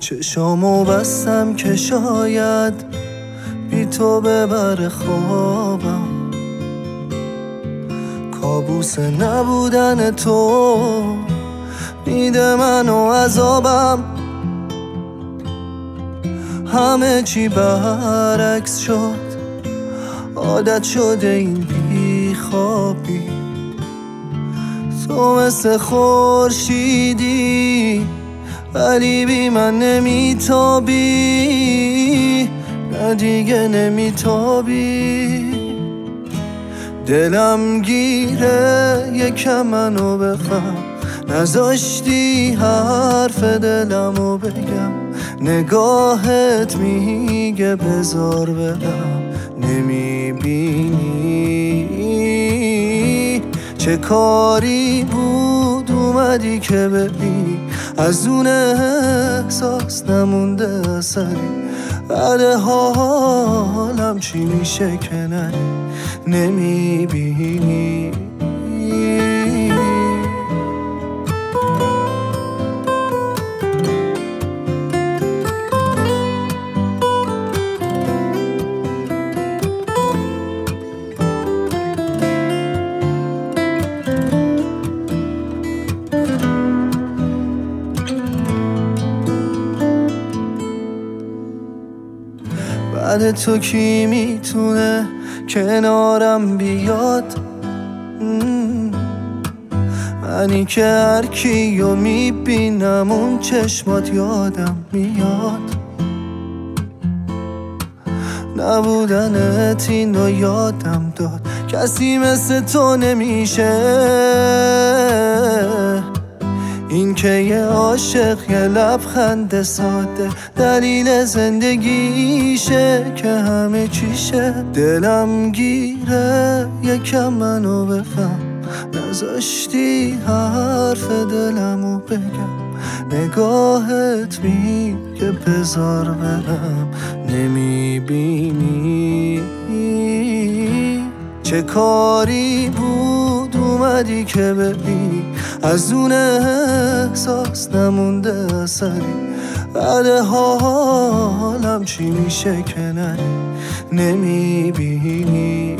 چشامو بستم که شاید بی تو ببر خوابم. کابوس نبودن تو میده منو عذابم. همه چی برعکس شد عادت شده این بیخوابی. تو مثل خورشیدی ولی بی من نمیتابی نه دیگه نمیتابی. دلم گیره یکم منو بفهم نزاشتی حرف دلمو بگم. نگاهت میگه بزار برم. نمی‌بینی چه کاری بود؟ اومدی که ببین. از اون احساس نمونده اثری بعد حالم چی میشه که نری نمی‌بینی. بعد تو کی می‌تونه کنارم بیاد؟ منی که هر کیو می‌بینم اون چشمات یادم میاد. نبودنت اینو یادم داد. کسی مثل تو نمیشه. این که یه عاشق یه لبخند ساده. دلیل زندگیشه که همه چیشه. دلم گیره یکم منو بفهم. نذاشتی حرف دلمو بگم. نگاهت میگه بزار برم. نمی‌بینی چه کاری بود؟ اومدی که ببین از اون احساس نمونده اثری بعد حالم چی میشه که نری؟ نمی‌بینی.